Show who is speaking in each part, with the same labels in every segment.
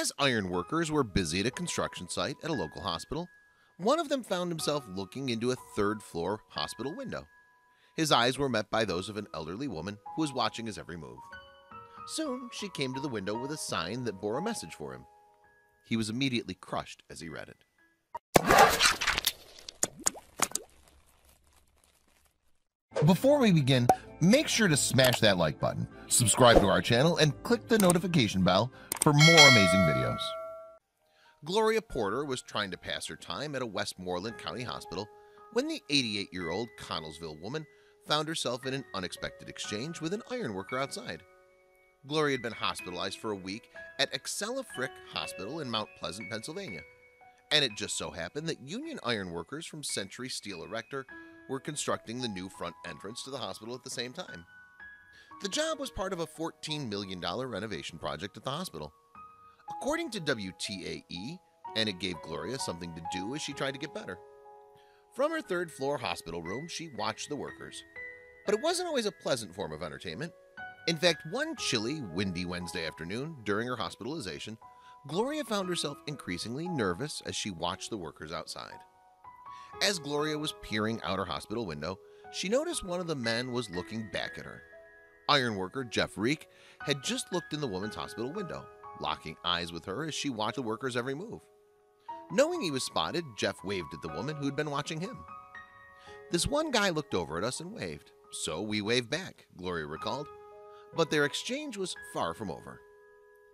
Speaker 1: As iron workers were busy at a construction site at a local hospital, one of them found himself looking into a third floor hospital window. His eyes were met by those of an elderly woman who was watching his every move. Soon she came to the window with a sign that bore a message for him. He was immediately crushed as he read it. Before we begin, make sure to smash that like button, subscribe to our channel, and click the notification bell for more amazing videos. Gloria Porter was trying to pass her time at a Westmoreland County hospital when the 88-year-old Connellsville woman found herself in an unexpected exchange with an ironworker outside. Gloria had been hospitalized for a week at Excela Frick Hospital in Mount Pleasant, Pennsylvania. And it just so happened that union ironworkers from Century Steel Erector were constructing the new front entrance to the hospital at the same time. The job was part of a $14 million renovation project at the hospital. According to WTAE, and it gave Gloria something to do as she tried to get better. From her third floor hospital room, she watched the workers. But it wasn't always a pleasant form of entertainment. In fact, one chilly, windy Wednesday afternoon during her hospitalization, Gloria found herself increasingly nervous as she watched the workers outside. As Gloria was peering out her hospital window, she noticed one of the men was looking back at her. Ironworker Jeff Reick had just looked in the woman's hospital window, locking eyes with her as she watched the worker's every move. Knowing he was spotted, Jeff waved at the woman who'd been watching him. This one guy looked over at us and waved, so we waved back, Gloria recalled. But their exchange was far from over.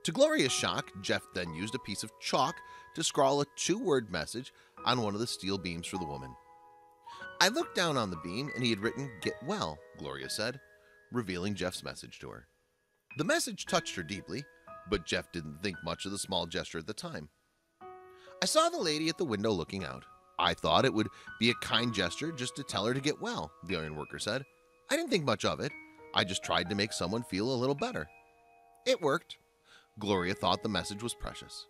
Speaker 1: To Gloria's shock, Jeff then used a piece of chalk to scrawl a two-word message on one of the steel beams for the woman. I looked down on the beam and he had written, Get well, Gloria said, revealing Jeff's message to her. The message touched her deeply, but Jeff didn't think much of the small gesture at the time. I saw the lady at the window looking out. I thought it would be a kind gesture just to tell her to get well, the ironworker said. I didn't think much of it. I just tried to make someone feel a little better. It worked. Gloria thought the message was precious,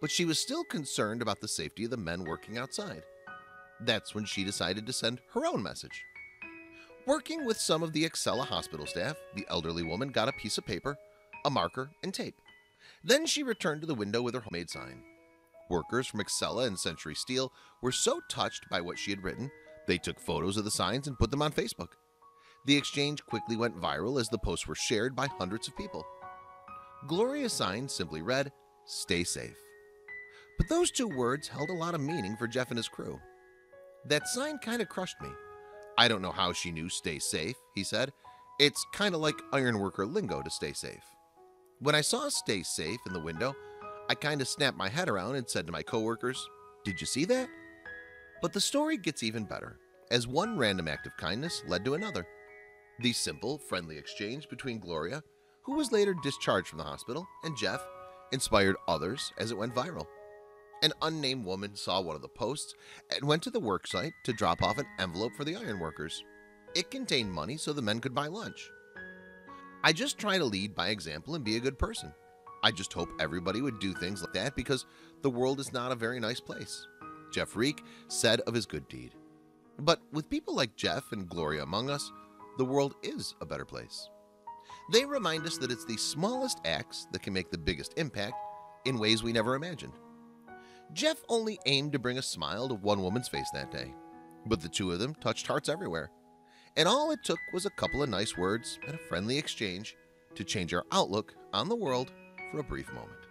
Speaker 1: but she was still concerned about the safety of the men working outside. That's when she decided to send her own message. Working with some of the Excela hospital staff, the elderly woman got a piece of paper, a marker, and tape. Then she returned to the window with her homemade sign. Workers from Excela and Century Steel were so touched by what she had written, they took photos of the signs and put them on Facebook. The exchange quickly went viral as the posts were shared by hundreds of people. Gloria's sign simply read, Stay safe. But those two words held a lot of meaning for Jeff and his crew. That sign kind of crushed me. I don't know how she knew stay safe, he said. It's kind of like ironworker lingo to stay safe. When I saw stay safe in the window, I kind of snapped my head around and said to my coworkers, Did you see that? But the story gets even better, as one random act of kindness led to another. The simple, friendly exchange between Gloria, who was later discharged from the hospital, and Jeff inspired others as it went viral. An unnamed woman saw one of the posts and went to the worksite to drop off an envelope for the ironworkers. It contained money so the men could buy lunch. I just try to lead by example and be a good person. I just hope everybody would do things like that because the world is not a very nice place. Jeff Reick said of his good deed. But with people like Jeff and Gloria among us, the world is a better place. They remind us that it's the smallest acts that can make the biggest impact in ways we never imagined. Jeff only aimed to bring a smile to one woman's face that day, but the two of them touched hearts everywhere. And all it took was a couple of nice words and a friendly exchange to change our outlook on the world for a brief moment.